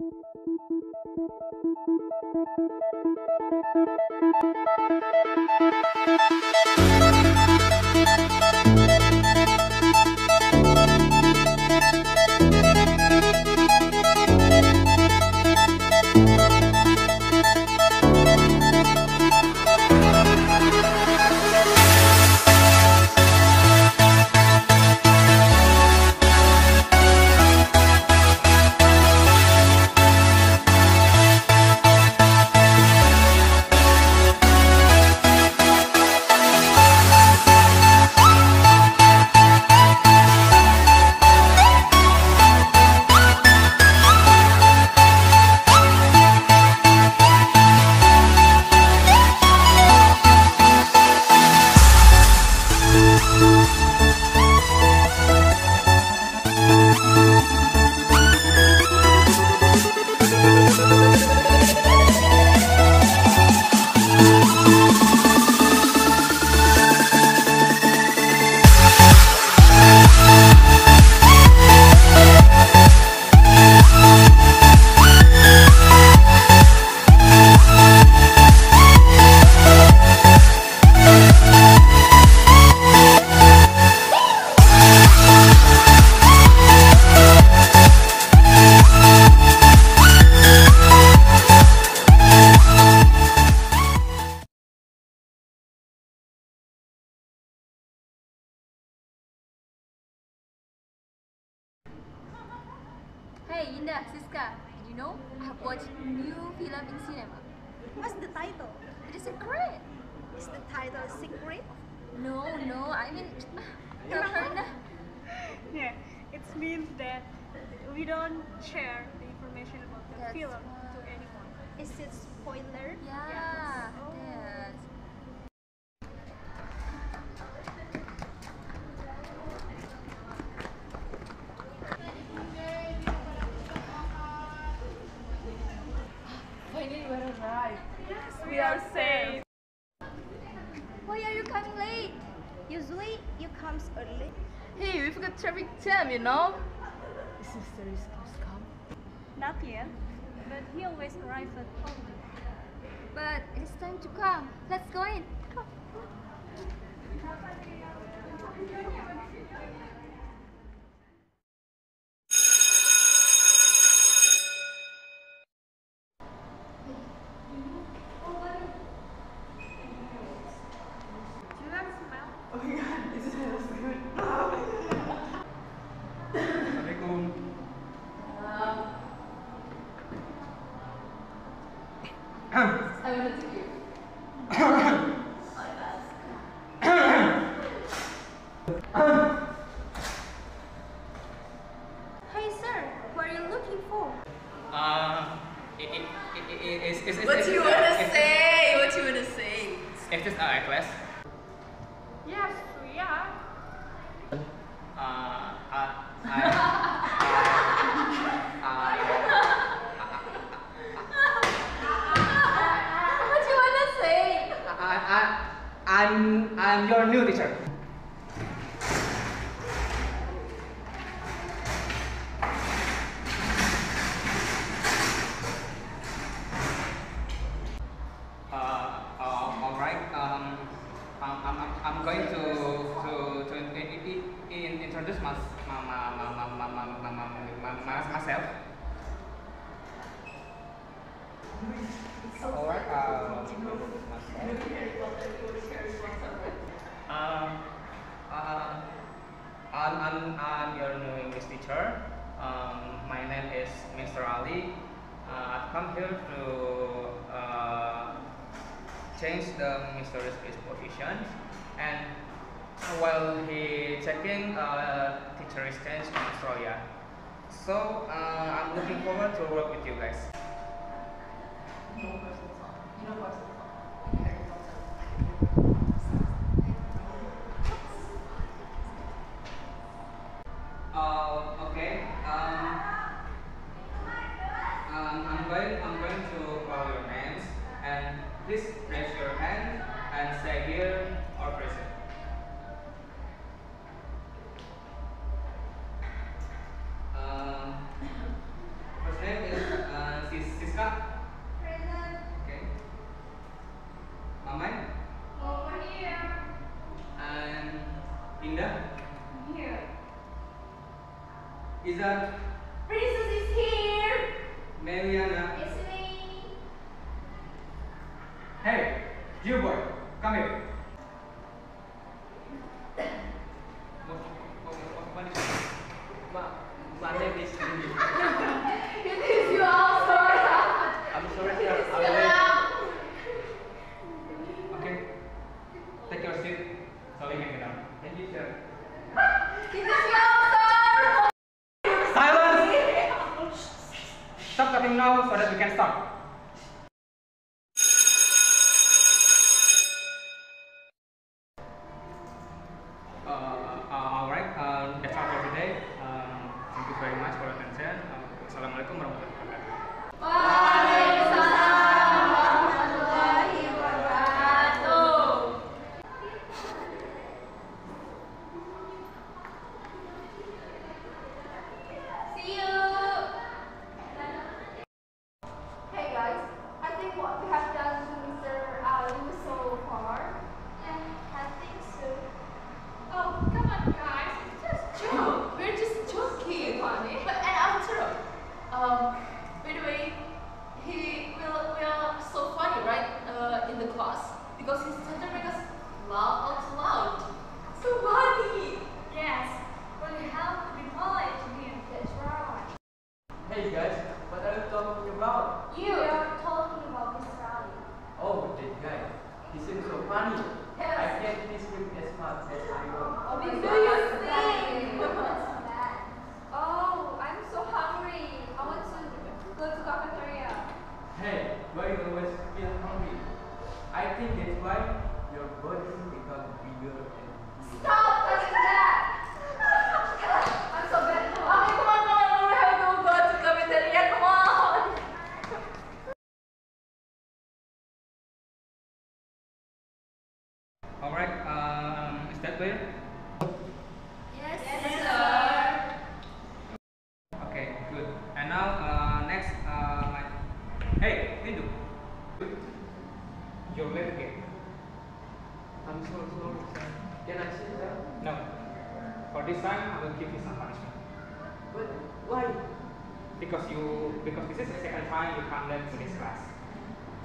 Thank you. We don't share the information about the That's film why. to anyone. Is it spoiler? Yeah, Oh. yes. Finally, we arrived. Yes, we are safe. Why are you coming late? Usually you comes early. Hey, we forgot traffic jam, you know? Come? Not yet, but he always arrives at home. But it is time to come. Let's go in. Come. Do you have a smell? Oh my god, this smells good. Assalamualaikum. I want to take you. Hey sir, what are you looking for? Uh, it, it, it, it, is, is, is, What is, you wanna is, say? What you wanna say? Is this a request? Yes, we are. Uh, uh, I, I, What you wanna say? I, I, I'm, I'm your new teacher. Uh, uh, all right. Um, I'm, I'm, I'm- I'm going to to to in, in, introduce my, my, my, my, my, my, my, my, my, my, myself. Uh, um, uh, I'm, I'm, your new English teacher. Um, my name is Mr. Ali. Uh, I've come here to uh, change the Mr. Rizki's position. And while he checking, uh, teacher is changed to Australia. So uh, I'm looking forward to work with you guys. Uh, okay. Um, um, I'm going. I'm going to call your names, and please raise your hand and say here or present. Um, first name is uh, Siska? Okay. Mamai? Over here. And Indah? Here. Izzat? Princess is here. Meliana? It's me. Hey, you boy, come here. My name is Indy. It is you also. I'm sorry, sir. I'll wait. Okay. Take your seat so we can get on. Thank you, sir. It is you also. Silence! Stop talking now so that we can start. Uh, uh, alright, uh, that's all for today. Um, thank you very much for your attention. Uh, Assalamualaikum warahmatullahi wabarakatuh. Waalaikumsalam warahmatullahi wabarakatuh. See you. Hey guys, I think what we have done to Mr. Ali so far. Yeah, I think so. Oh, come on, guys. It's just joke. We're just joking, honey. But and after all, um, by the way, he will will so funny, right? Uh, in the class because his teacher make us laugh out loud. So funny. Yes, but we have to be polite to him. That's right. Hey guys, what are you talking about? You are talking about Mr. Ali. Oh, that guy. He seems so funny. I can't miss him as much as I want. Oh, Do you That's think? bad. Oh, I'm so hungry. I want to go to cafeteria. Hey, why you always feel hungry? I think that's why your body become bigger and bigger. Stop touching that. I'm so bad. Okay, come on, come on. We have to go to cafeteria. Come on. Alright, um, is that clear? Yes, sir. Okay, good. And now, uh, next, uh, my... Hey, Lindu. You're late again. I'm so sorry, sir. Can I sit down? No. For this time, I will give you some punishment. But why? Because you, because this is the second time you come late to this class.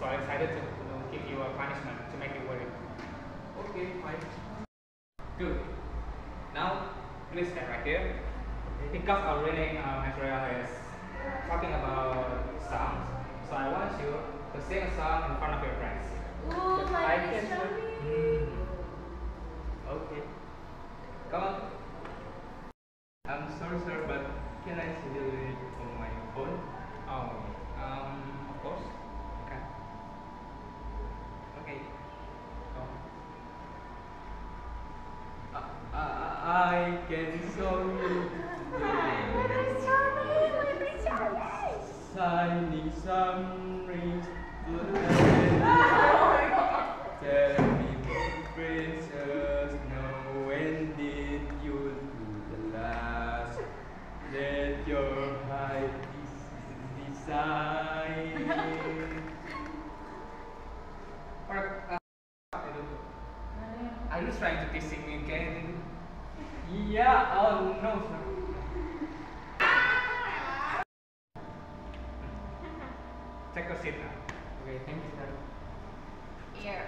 So I decided to you know, give you a punishment to make you worry. Okay, fine. Good. Now, please stand right here. Because our reading uh, material is talking about songs, so I want you to sing a song in front of your friends. Ooh, I can sing. Shami. Okay. Come on. I'm sorry, sir, but can I see the lyric on my phone? Oh, um, of course. Okay. Okay. Go. Uh, I can show you today. Shining sun rays to heaven. Tell me, princess, know when did you do the last? Let your heart des- decide. Alright, uh, are you trying to teasing me again? yeah, oh no, sir. Take a seat now. Okay, thank you, sir. Here.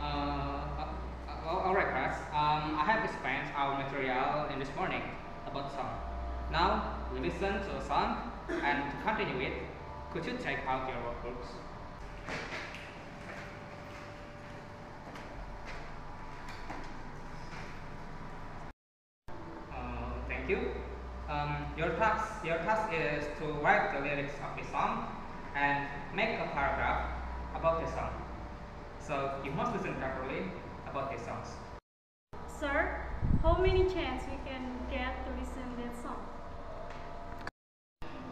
Uh, uh, uh, alright, class. Um, I have explained our material in this morning about song. Now, listen to a song, and to continue it, could you take out your workbooks? Uh, thank you. Um, your task, your task is to write the lyrics of the song and make a paragraph about the song. So you must listen carefully about these songs. Sir, how many chance we can get to listen that song?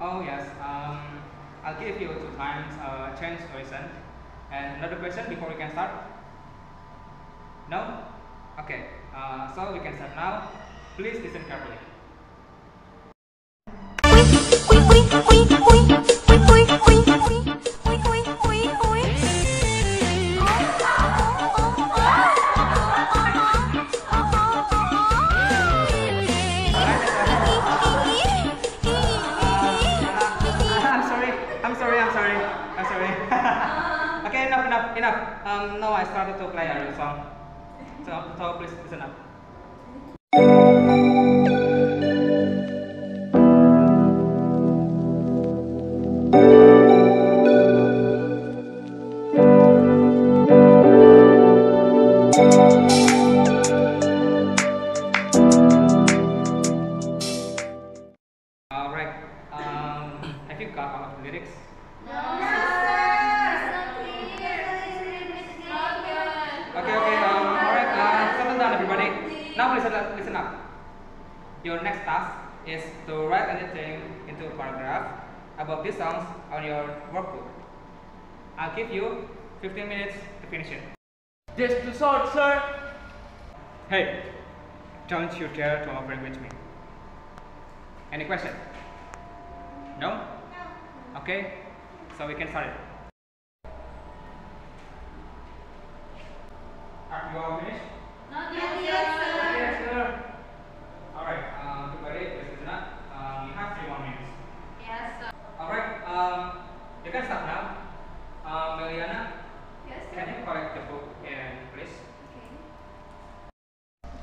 Oh yes, um, I'll give you two times a chance to listen. And another question before we can start? No? Okay, uh, so we can start now. Please listen carefully. Um, now I started to play a song. So, so please listen up. Hey, don't you dare to argue with me. Any question? No? Okay, so we can start it. Are you all finished? Yes, sir. Alright, um, everybody, please listen up. Um, you have three more minutes. Alright, um, you can start now. Um, Meliana, can you correct the book and please?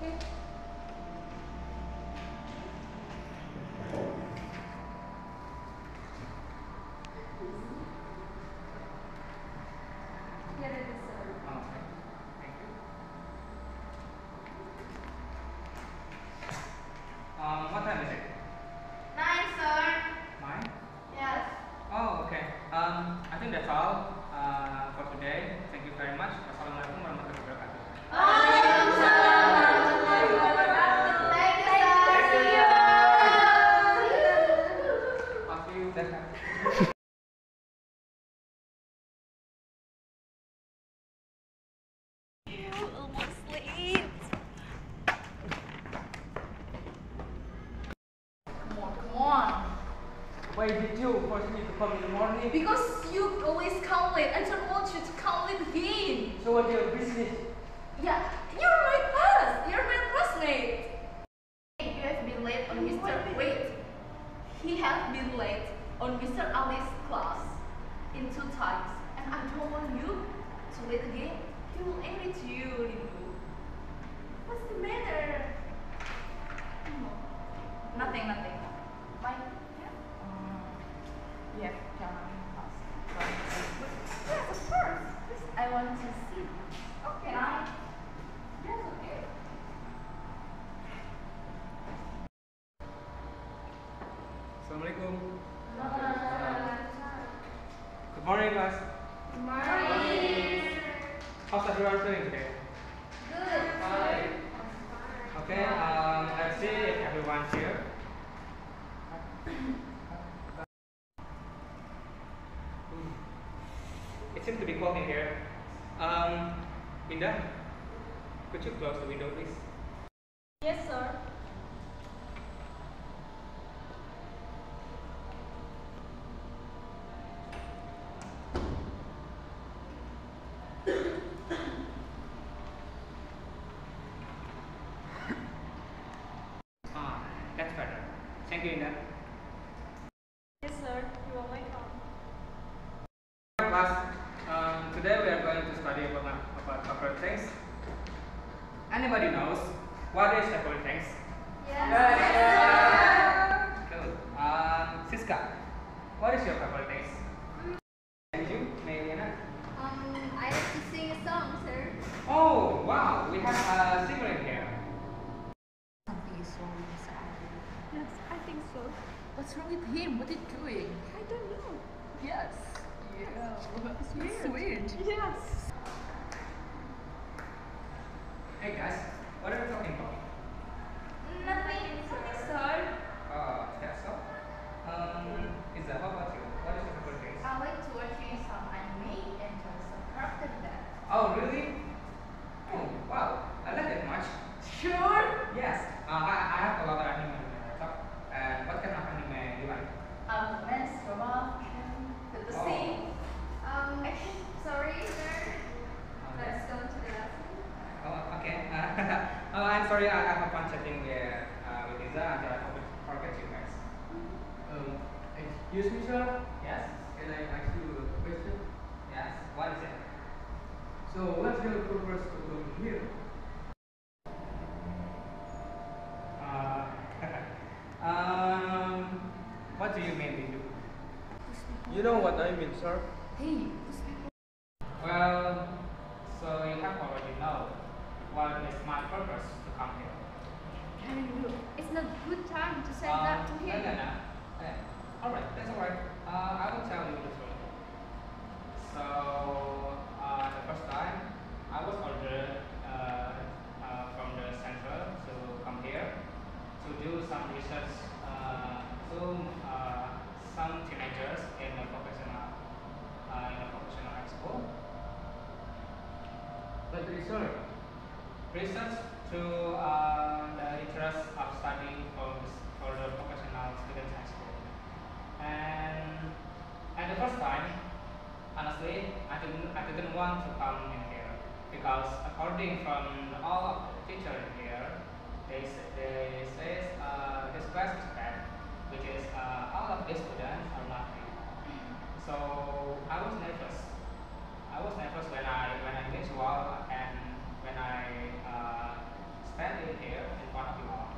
Oh, okay. Thank you. Um, what time is it? Nine? Oh, okay. Um, I think that's all uh, for today. Thank you very much. Wassalamualaikum warahmatullahi wabarakatuh. I'll see you next time. Almost late. Why did you force me to come in the morning? Because you always come late. I don't want you to come late again. So what's your business? Yeah, you're my class. You're my classmate. You have been late on Mr. Wait. He has been late on Mr. Ali's class in two times, and I don't want you to late again. He will angry to you, Lindu. What's the matter? Nothing, nothing. My yeah. Yeah, can I Yes, of course. Yes, I want to see. Okay. Can I? Yes, okay. Assalamualaikum. Good morning, class. How's everyone doing today? Okay, um, let's see if everyone's here. It seems to be cold in here. Um, Indah, could you close the window, please? Yes, sir. Ah, that's better. Thank you, Indah. Yes, sir. You are welcome. Class, um, today we are going to study about, about favorite things. Anybody knows what is favorite things? Good. Um, Siska, what is your favorite things? And you, Meliana? I like to sing a song, sir. Oh, wow, we have a singer in here. Something is wrong with Mr. Yes, I think so. What's wrong with him? What are you doing? I don't know. Yes. Yeah. It's weird. Yes. Hey guys, what are we talking about? Nothing, nothing, sir. Uh, that's so. Um, Iza, how about you? What is your favorite things? I like to watch some anime and some character that. Oh, really? Oh, wow, I like it much. Sure. Yes, uh, I, I have a lot of anime on my laptop. And what kind of anime do you like? Um, until I forget, forget you guys. Um, excuse me, sir. Yes? Can I ask you a question? Yes? What is it? So, what's your purpose to come here? Uh, um, what do you mean, Bindu? You know what I mean, sir. Hey, Well, so you have already know what is my purpose to come here. It's not good time to say Um, that to no, him. no, no. Eh, alright, that's alright. Uh, I will tell you the truth. So, uh, the first time, I was ordered uh, uh, from the center to come here to do some research uh, to uh, some teenagers in a professional uh, in a professional high school. But research. research to uh, the interest of studying for, the, for the professional students high school. And at the first time, honestly, I didn't, I didn't want to come in here because according from all of the teachers in here, they say, they say uh, this class is bad, which is all of students are not. So I was nervous. I was nervous when I when I meet you all and when I uh, stand in here in front of you all.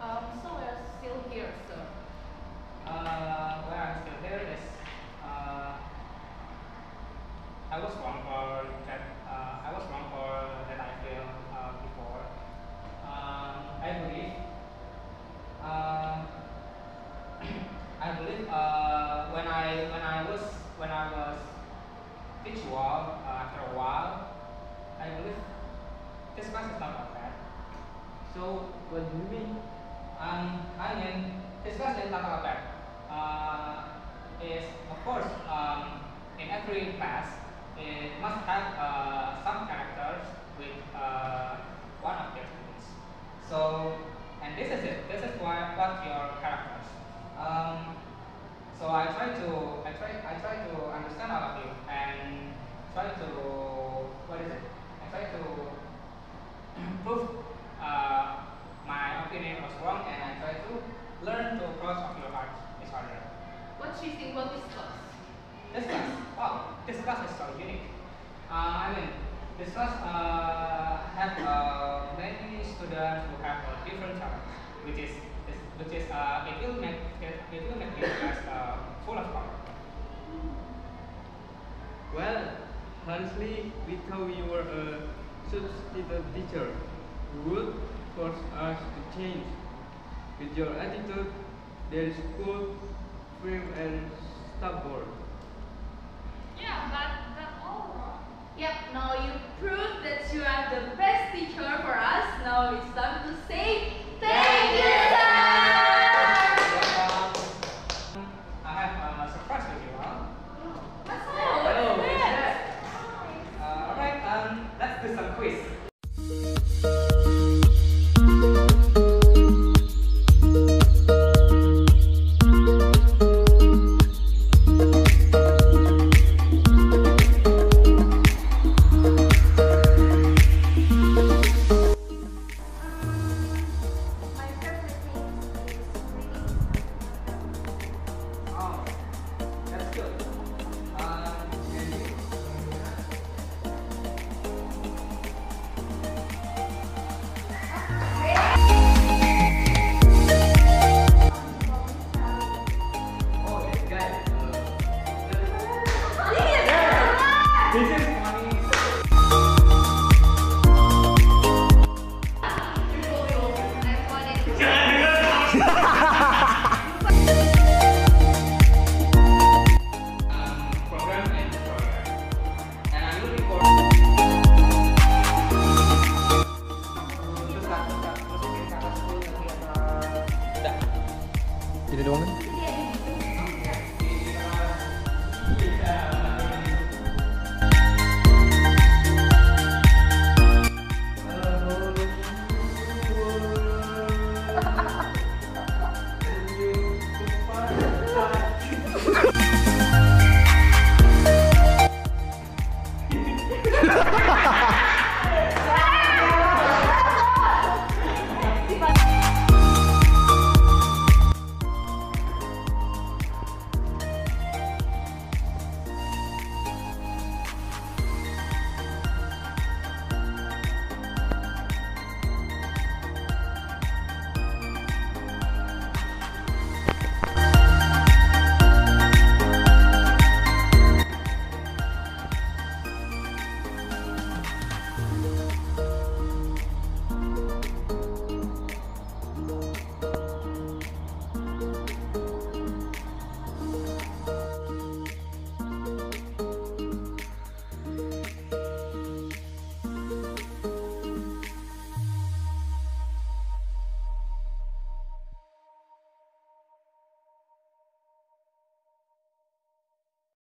Um, so we're still here, sir. Uh, where I'm still here is uh, I was wrong for that. Uh, I was wrong for that I feel uh, before. Um, I believe. Uh, I believe uh, when I when I was when I was uh, after a while, I believe this class is not that. So, what do you mean? Um, I mean, this class is not that bad. Uh, is of course um, in every class it must have uh, some characters with uh, one of their students. So, and this is it. This is why what your characters. Um, so I try to I try I try to understand all of you and try to what is it? I try to prove uh, my opinion was wrong and I try to learn to cross of your heart each other. What do you think about this class? This class, wow, this class is so unique. Uh, I mean, this class uh, have uh, many students who have uh, different talents, which is, is which is uh, it will make it, it will make this class uh, full of power. Well, honestly, we thought you were a substitute teacher who would force us to change. With your attitude, there is cold, firm, and stubborn. Yeah, but that's all wrong. Yep, now you proved that you are the best teacher for us. Yine devam edelim.